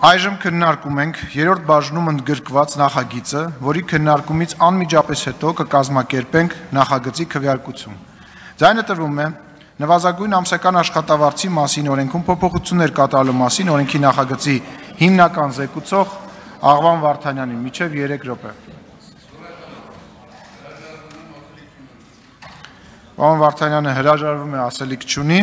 Այժմ քննարկում ենք երրորդ բաժնում ընդգրկված նախագիծը, որի քննարկումից անմիջապես հետո կկազմակերպենք նախագծի քվեարկություն։ Ձայնը տրվում է. Նվազագույն ամսական աշխատավարձի մասին օրենքում փոփոխություններ կատարելու մասին օրենքի նախագծի հիմնական զեկուցող Աղվան Վարդանյանին միջև 3 րոպե։ Պարոն Վարդանյանը հրաժարվում է ասելիք չունի։